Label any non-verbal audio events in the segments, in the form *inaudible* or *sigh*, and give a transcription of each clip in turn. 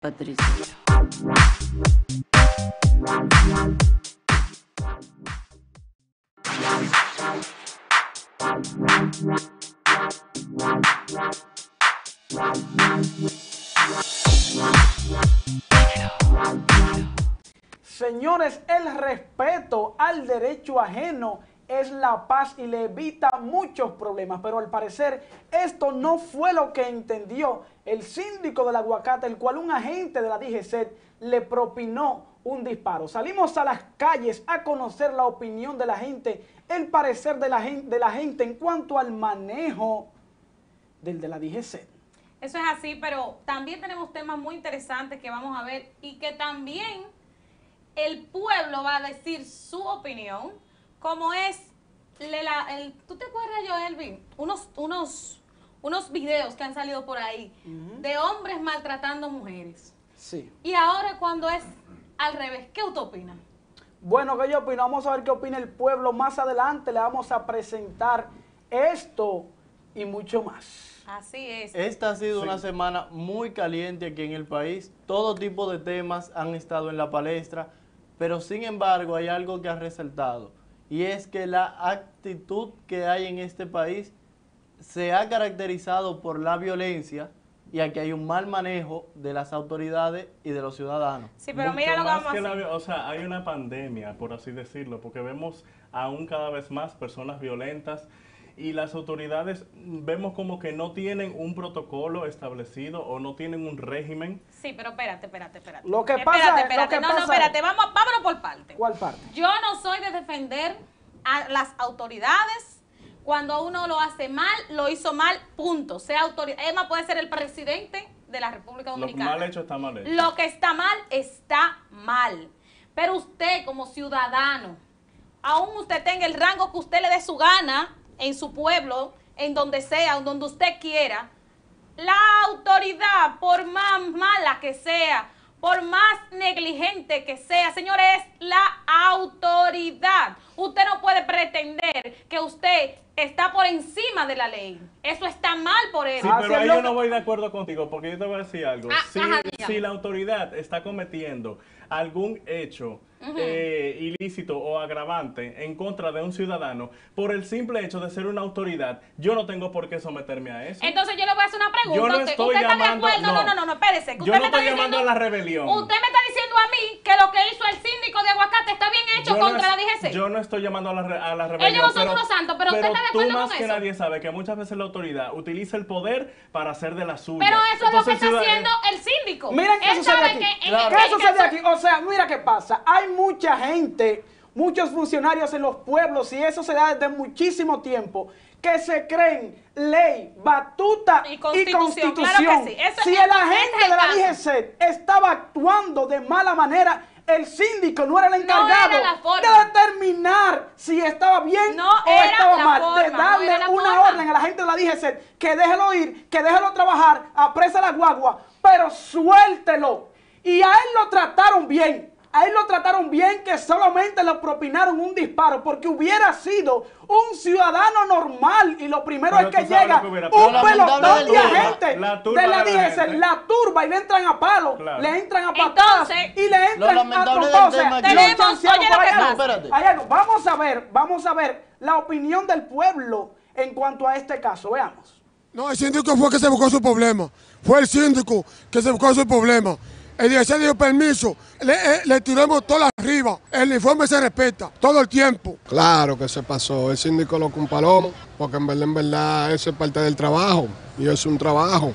Patricia. Señores, el respeto al derecho ajeno es la paz y le evita muchos problemas, pero al parecer esto no fue lo que entendió el síndico del aguacate, el cual un agente de la DGC le propinó un disparo. Salimos a las calles a conocer la opinión de la gente, el parecer de la gente, de la gente en cuanto al manejo del de la DGC. Eso es así, pero también tenemos temas muy interesantes que vamos a ver y que también el pueblo va a decir su opinión, como es, le la- el, ¿tú te acuerdas, Joelvin? Unos, unos, unos videos que han salido por ahí de hombres maltratando mujeres. Sí. Y ahora cuando es al revés, ¿qué usted opina? Bueno, ¿qué yo opino? Vamos a ver qué opina el pueblo. Más adelante le vamos a presentar esto y mucho más. Así es. Esta ha sido una semana muy caliente aquí en el país. Todo tipo de temas han estado en la palestra, pero sin embargo hay algo que ha resaltado y es que la actitud que hay en este país se ha caracterizado por la violencia y aquí hay un mal manejo de las autoridades y de los ciudadanos. Sí, pero Mucho mira lo que vamos a la o sea, hay una pandemia, por así decirlo, porque vemos aún cada vez más personas violentas y las autoridades mm, vemos como que no tienen un protocolo establecido o no tienen un régimen. Sí, pero espérate, espérate, espérate. Lo que espérate, pasa es- lo espérate. que no, pasa no, es- espérate, vamos, vámonos por parte. ¿Cuál parte? Yo no soy de defender a las autoridades. Cuando uno lo hace mal, lo hizo mal, punto. Sea autoridad. Emma puede ser el presidente de la República Lo Dominicana. mal hecho está mal hecho. Lo que está mal, está mal. Pero usted como ciudadano, aún usted tenga el rango que usted le dé su gana en su pueblo, en donde sea, en donde usted quiera, la autoridad, por más mala que sea, por más negligente que sea, señores, es la autoridad. Usted no puede pretender que usted está por encima de la ley. Eso está mal por eso. Sí, Ah, pero ahí yo no voy de acuerdo contigo, porque yo te voy a decir algo. Ah, si, ajá, dígame. si la autoridad está cometiendo algún hecho eh, ilícito o agravante en contra de un ciudadano, por el simple hecho de ser una autoridad, yo no tengo por qué someterme a eso. Entonces yo le voy a hacer una pregunta. Yo no ¿Usted, estoy usted está de llamando- acuerdo? No, no. no, no, no, espérese. que Yo usted no me está estoy llamando diciendo- a la rebelión. Usted me está diciendo a mí que lo que hizo el síndico de Aguacate está bien hecho Yo no contra es- la DGC. Yo no estoy llamando a la, re- a la rebelión. Ellos no son unos santos, pero usted está de acuerdo tú más con que eso. nadie sabe que muchas veces la autoridad utiliza el poder para hacer de la suya. Pero eso es lo que Entonces, está ciudad- haciendo el síndico. Miren qué Él sucede sabe aquí. que en ¿Qué el sucede aquí? O sea, mira qué pasa. Hay mucha gente, muchos funcionarios en los pueblos, y eso se da desde muchísimo tiempo, que se creen ley, batuta Y y constitución, constitución. claro que sí. Eso- si el agente ese es el de la. DGC estaba actuando de mala manera, el síndico no era el encargado era la forma. de determinar si estaba bien No o estaba mal, de no darle era una forma. orden a la gente de la DGC que déjelo ir, que déjelo trabajar, apresa la guagua, pero suéltelo. Y a él lo trataron bien. A él lo trataron bien que solamente le propinaron un disparo porque hubiera sido un ciudadano normal y lo primero Pero es que llega que un pelotón de agentes de la DGC, la turba y le entran a palo, Claro. le entran a patadas Entonces, y le entran a Tenemos- oye lo que pasa. Algo. Vamos a ver, vamos a ver la opinión del pueblo en cuanto a este caso. Veamos. No, el síndico fue que se buscó su problema. Fue el síndico que se buscó su problema. El día dio permiso, le, eh, le tiramos todo arriba. El informe se respeta todo el tiempo. Claro que se pasó. El síndico lo comparó, porque en verdad, en verdad, eso es parte del trabajo. Y es un trabajo.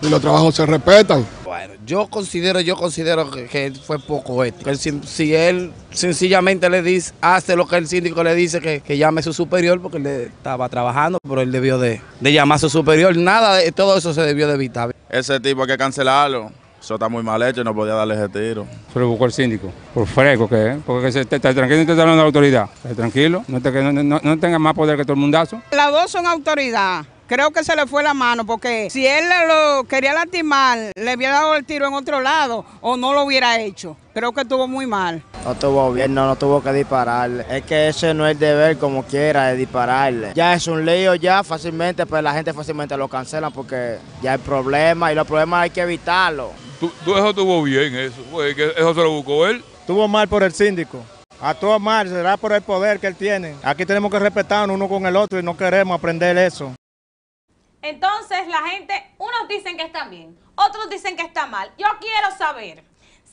Y los trabajos se respetan. Bueno, yo considero, yo considero que, que fue poco ético. Sim- si él sencillamente le dice, hace lo que el síndico le dice, que, que llame a su superior, porque él le estaba trabajando, pero él debió de, de llamar a su superior. Nada de todo eso se debió de evitar. Ese tipo hay que cancelarlo. Eso está muy mal hecho, no podía darle ese tiro. Se lo buscó el síndico. Por fresco que es. Porque se, está tranquilo, no te está hablando de la autoridad. Esté tranquilo, no, te, no, no- no tenga más poder que todo el mundazo. Las dos son autoridad. Creo que se le fue la mano porque si él le lo quería lastimar, le hubiera dado el tiro en otro lado o no lo hubiera hecho. Creo que estuvo muy mal. No tuvo bien, no, no tuvo que dispararle. Es que ese no es el deber como quiera de dispararle. Ya es un lío ya fácilmente, pues la gente fácilmente lo cancela porque ya hay problemas y los problemas hay que evitarlos. Tú, tú- eso estuvo bien, eso, pues, que eso se lo buscó él. Estuvo mal por el síndico. Actuó mal, será por el poder que él tiene. Aquí tenemos que respetarnos uno con el otro y no queremos aprender eso. Entonces la gente, unos dicen que está bien, otros dicen que está mal. Yo quiero saber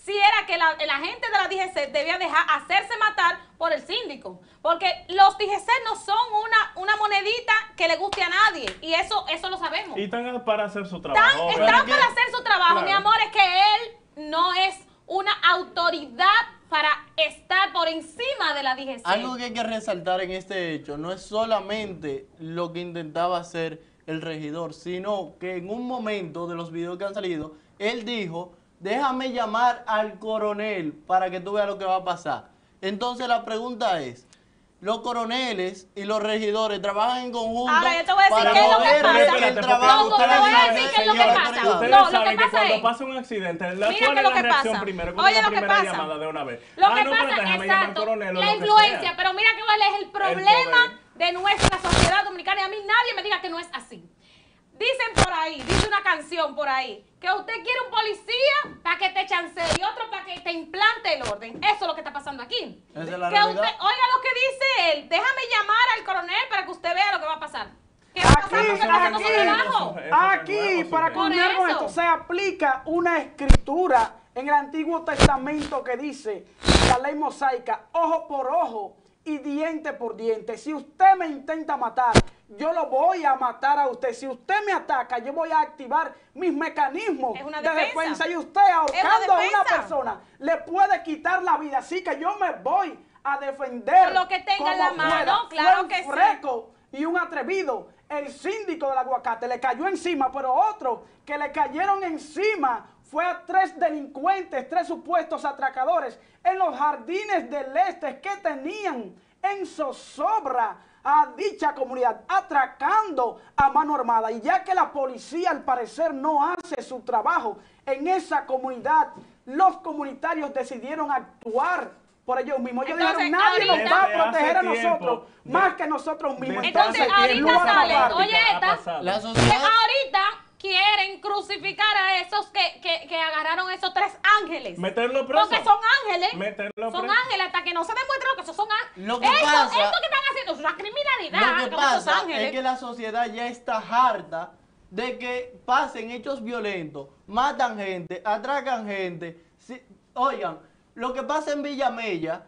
si era que la, la gente de la DGC debía dejar hacerse matar por el síndico. Porque los DGC no son una, una monedita que le guste a nadie. Y eso, eso lo sabemos. Y están para hacer su trabajo. están para hacer su trabajo, Claro. mi amor, es que él no es una autoridad para estar por encima de la DGC. Algo que hay que resaltar en este hecho no es solamente lo que intentaba hacer el regidor, sino que en un momento de los videos que han salido, él dijo, déjame llamar al coronel para que tú veas lo que va a pasar. Entonces la pregunta es, los coroneles y los regidores trabajan en conjunto Ahora, yo te voy a decir para qué es lo que pasa. ver el trabajo No, te voy a decir saben- qué es lo que pasa. Ustedes No, lo que saben que pasa cuando es- pasa un accidente, la, Mira ¿cuál que es lo la que reacción pasa. primero? Oye, es la lo que primera pasa. llamada de una vez? Lo Ah, que no, pero pasa, déjame llamar al exacto, coronel la que influencia, pero mira cuál es el problema de nuestra sociedad dominicana y a mí nadie me diga que no es así. Dicen por ahí, dice una canción por ahí, que usted quiere un policía para que te chancee y otro para que te implante el orden. Eso es lo que está pasando aquí. Esa es la que realidad. usted, oiga lo que dice él, déjame llamar al coronel para que usted vea lo que va a pasar. ¿Qué va a pasar? Aquí, aquí, trabajo. aquí, para culminar con esto, se aplica una escritura en el Antiguo Testamento que dice, la ley mosaica, ojo por ojo y diente por diente. Si usted me intenta matar, yo lo voy a matar a usted. Si usted me ataca, yo voy a activar mis mecanismos una de defensa. defensa. Y usted ahorcando a una defensa. persona le puede quitar la vida. Así que yo me voy a defender. Con lo que tenga en la mano, claro un que sí. freco y un atrevido. El síndico del aguacate le cayó encima, pero otro que le cayeron encima fue a tres delincuentes, tres supuestos atracadores en los jardines del este que tenían en zozobra a dicha comunidad, atracando a mano armada. Y ya que la policía al parecer no hace su trabajo en esa comunidad, los comunitarios decidieron actuar por ellos mismos. Ellos Entonces, dijeron, nadie nos va a ahorita- proteger a nosotros tiempo, más de- que nosotros mismos. Entonces, ahorita tiempo esa sale, práctica oye esta. La sociedad... ahorita quieren crucificar a esos que, que, que agarraron esos tres ángeles. Meterlo preso. Porque son ángeles. Meterlo son ángeles hasta que no se demuestre lo que esos son ángeles. Lo que eso, pasa- eso que es una criminalidad. Lo que pasa ángeles. es que la sociedad ya está harta de que pasen hechos violentos, matan gente, atracan gente. Si- oigan, lo que pasa en Villamella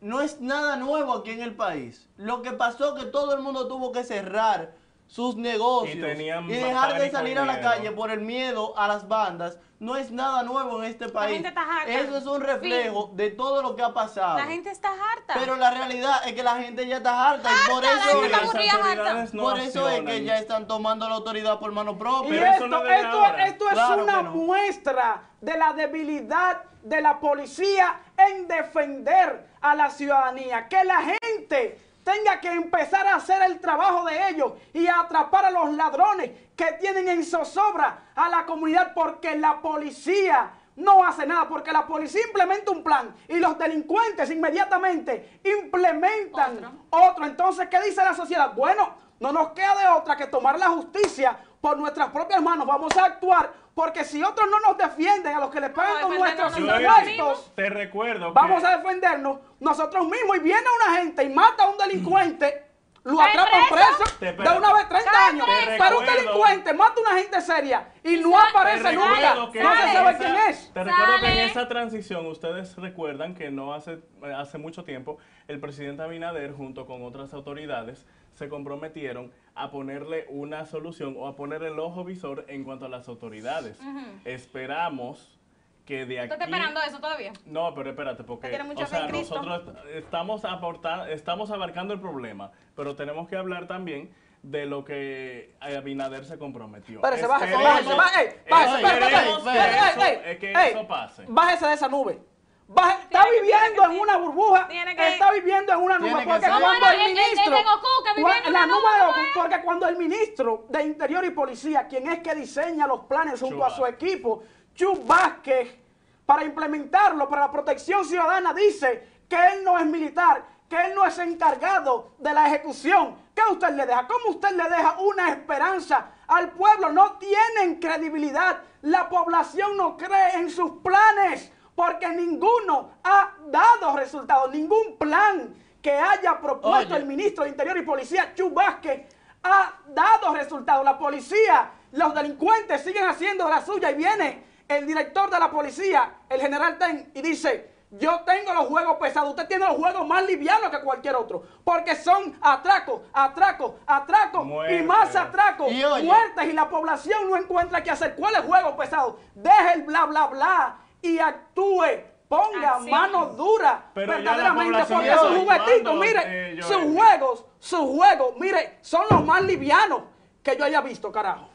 no es nada nuevo aquí en el país. Lo que pasó que todo el mundo tuvo que cerrar sus negocios Y y dejar de y salir a la miedo. calle por el miedo a las bandas. No es nada nuevo en este país. gente está harta. Eso es un reflejo de todo lo que ha pasado. La gente está harta. Pero la realidad es que la gente ya está harta y por la eso, gente está las aburrida, harta. autoridades no por eso es que ya están tomando la autoridad por mano Y propia. Pero eso esto, no esto, esto es Claro una no. muestra de la debilidad de la policía en defender a la ciudadanía. Que la gente tenga que empezar a hacer el trabajo de ellos y a atrapar a los ladrones que tienen en zozobra a la comunidad porque la policía no hace nada, porque la policía implementa un plan y los delincuentes inmediatamente implementan otro. Entonces, ¿qué dice la sociedad? Bueno, no nos queda de otra que tomar la justicia por nuestras propias manos. Vamos a actuar porque si otros no nos defienden a los que les pagan con nuestros impuestos, Te recuerdo vamos que a defendernos nosotros mismos. Y viene una gente y mata a un delincuente, lo Cae atrapan preso. de una vez 30 Cae años. Pero un Te delincuente mata a una gente seria y no aparece nunca. No se sabe quién es. Te recuerdo que en esa transición, ustedes recuerdan que no hace, hace mucho tiempo, el presidente Abinader, junto con otras autoridades, se comprometieron a ponerle una solución o a poner el ojo visor en cuanto a las autoridades. Esperamos que de aquí... ¿Tú estás esperando eso todavía? No, pero espérate, porque o sea, nosotros est- estamos aportando, estamos abarcando el problema, pero tenemos que hablar también de lo que Abinader se comprometió. Espérese, bájese, bájese, bájese, bájese, esperemos espérate, que eso pase. Bájese de esa nube. Está que- viviendo en una burbuja, que- está viviendo en una nube, que porque cuando el el- el- el ministro, de Goku que vivía en cua- una la nube nube, de Goku, porque cuando el ministro de Interior y Policía, quien es que diseña los planes junto a su equipo, Chu Vázquez, para implementarlo para la protección ciudadana, dice que él no es militar, que él no es encargado de la ejecución. ¿Qué usted le deja? ¿Cómo usted le deja una esperanza al pueblo, no tienen credibilidad. La población no cree en sus planes porque ninguno ha dado resultados, ningún plan que haya propuesto Oye. el ministro de Interior y Policía, Chu Vázquez, ha dado resultados. La policía, los delincuentes siguen haciendo de la suya y viene el director de la policía, el general Ten, y dice, yo tengo los juegos pesados, usted tiene los juegos más livianos que cualquier otro, porque son atracos, atracos, atracos y más atracos, Y muertes y la población no encuentra qué hacer. ¿Cuál es juegos pesados? Deje el bla bla bla y actúe. Ponga Así. mano dura Pero verdaderamente porque sus juguetitos, mire, eh, sus juegos, sus juegos, mire, son los más livianos que yo haya visto, carajo.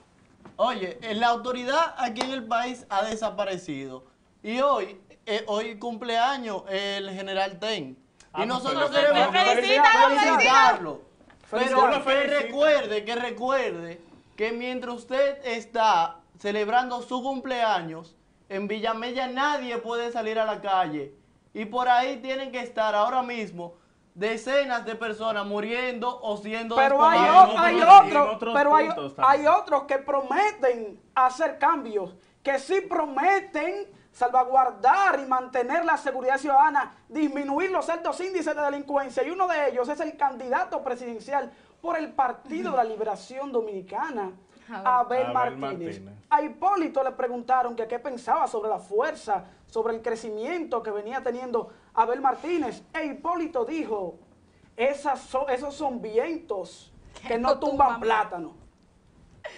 Oye, eh, la autoridad aquí en el país ha desaparecido. Y hoy, eh, hoy cumpleaños el general Ten. Ah, y nosotros queremos felicitarlo. Pero que recuerde, que recuerde que mientras usted está celebrando su cumpleaños, en Villamella nadie puede salir a la calle. Y por ahí tienen que estar ahora mismo decenas de personas muriendo o siendo Pero hay, o- hay otros- otros pero hay, hay otros que prometen hacer cambios, que sí prometen salvaguardar y mantener la seguridad ciudadana, disminuir los altos índices de delincuencia. Y uno de ellos es el candidato presidencial por el Partido de la Liberación Dominicana, Abel, Abel Martínez. Martínez. A Hipólito le preguntaron que qué pensaba sobre la fuerza, sobre el crecimiento que venía teniendo Abel Martínez. E Hipólito dijo, esas son- esos son vientos que no no tumban tumban plátano.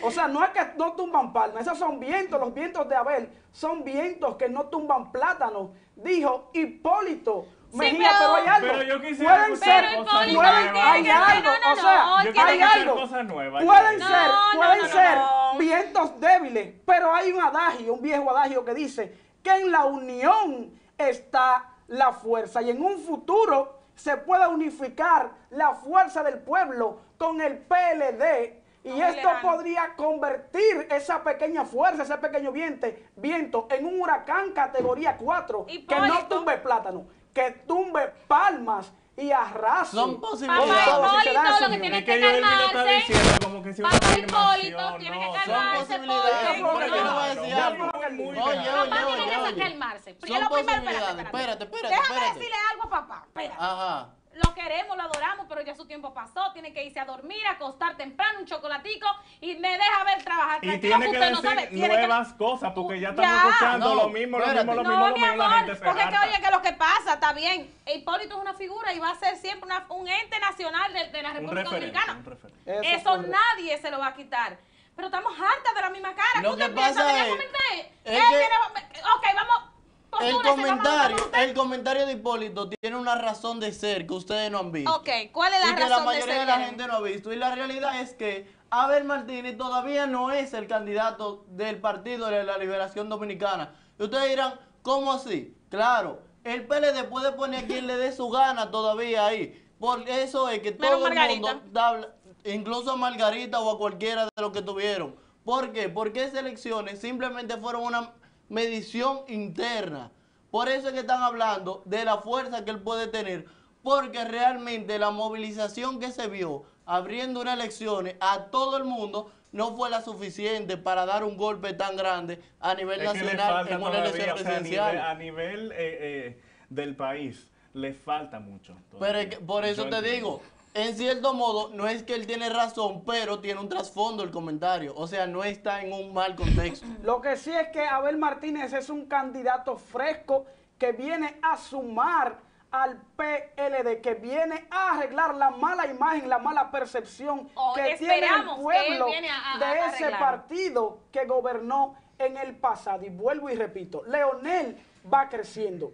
O sea, no es que no tumban palmas, esos son vientos, los vientos de Abel, son vientos que no tumban plátano, dijo Hipólito. Mejía, pero- pero, hay algo. Pero yo quisiera pueden ser, pueden, hay algo, no, no, o sea, hay algo. cosas nuevas. Pueden No, ser, no, pueden ser no. vientos débiles, pero hay un adagio, un viejo adagio que dice que en la unión está la fuerza y en un futuro se puede unificar la fuerza del pueblo con el PLD y esto podría convertir esa pequeña fuerza, ese pequeño viento, viento en un huracán categoría 4 que no tumbe plátano, que tumbe palmas y arrase. Son Papá posibilidades. se Hipólito lo que tiene que calmarse. diciendo como que si una Papá Hipólito tiene que no, Son calmarse posibilidades, a Papá tiene que calmarse. Son posibilidades. espérate. Espérate, espérate, Déjame decirle algo, papá. Espérate. Ajá. Lo queremos, lo adoramos, pero ya su tiempo pasó. Tiene que irse a dormir, a acostar temprano, un chocolatico y me deja ver trabajar. Y Tranquilo, tiene que usted no decir sabe. Tiene que- nuevas cosas, porque ya Ya. estamos escuchando No, lo mismo, lo mismo, lo No, mismo, lo mi mismo, la amor, gente se porque es que oye que lo que pasa está bien. Hipólito es una figura y va a ser siempre una- un ente nacional de, de la República Dominicana. Eso nadie se lo va a quitar. Pero estamos hartas de la misma cara. Lo ¿Qué usted que pasa es- es ok, vamos. El comentario, el comentario de Hipólito tiene una razón de ser que ustedes no han visto. Ok, ¿cuál es la y que razón la de mayoría de, ser la gente no ha visto. Y la realidad es que Abel Martínez todavía no es el candidato del Partido de la Liberación Dominicana. Y ustedes dirán, ¿cómo así? Claro, el PLD puede poner a quien le dé su gana todavía ahí. Por eso es que Menos todo el mundo, da- incluso a Margarita o a cualquiera de los que tuvieron. ¿Por qué? Porque esas elecciones simplemente fueron una medición interna. Por eso es que están hablando de la fuerza que él puede tener, porque realmente la movilización que se vio abriendo unas elecciones a todo el mundo no fue la suficiente para dar un golpe tan grande a nivel Es nacional en una elección o sea, a presidencial. nivel, a nivel, eh, eh, del país, le falta mucho. Pero todavía. es que por eso Yo te entiendo. digo, en cierto modo, no es que él tiene razón, pero tiene un trasfondo el comentario. O sea, no está en un mal contexto. *clears throat* Lo que sí es que Abel Martínez es un candidato fresco que viene a sumar al PLD, que viene a arreglar la mala imagen, la mala percepción que tiene el pueblo a- a- de a ese partido que gobernó en el pasado. Y vuelvo y repito, Leonel va creciendo.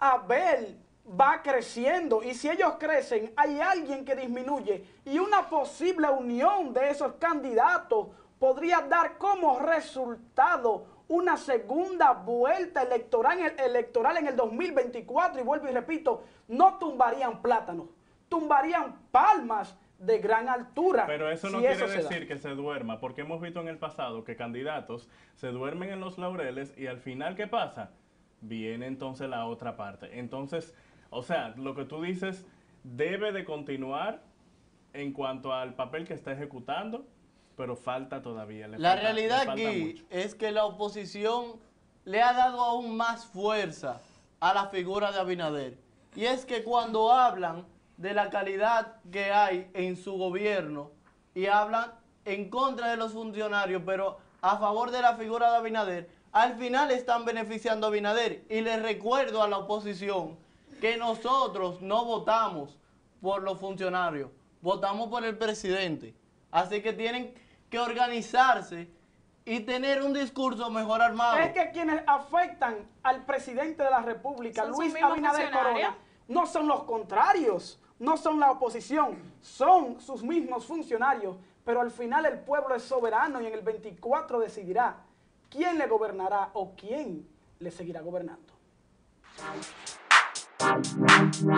Abel va creciendo y si ellos crecen, hay alguien que disminuye y una posible unión de esos candidatos podría dar como resultado una segunda vuelta electoral, electoral en el 2024 y vuelvo y repito, no tumbarían plátanos, tumbarían palmas de gran altura. Pero eso no si quiere decir que se duerma, porque hemos visto en el pasado que candidatos se duermen en los laureles y al final, ¿qué pasa? Viene entonces la otra parte. Entonces, o sea, lo que tú dices debe de continuar en cuanto al papel que está ejecutando pero falta todavía. le La falta- realidad aquí es que la oposición le ha dado aún más fuerza a la figura de Abinader. Y es que cuando hablan de la calidad que hay en su gobierno y hablan en contra de los funcionarios, pero a favor de la figura de Abinader, al final están beneficiando a Abinader. Y les recuerdo a la oposición que nosotros no votamos por los funcionarios, votamos por el presidente. Así que tienen que organizarse y tener un discurso mejor armado. Es que quienes afectan al presidente de la República, Luis Abinader. Corona, no son los contrarios, no son la oposición, son sus mismos funcionarios, pero al final el pueblo es soberano y en el 24 decidirá quién le gobernará o quién le seguirá gobernando. Hello.